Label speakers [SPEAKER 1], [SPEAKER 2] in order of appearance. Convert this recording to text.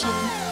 [SPEAKER 1] Production.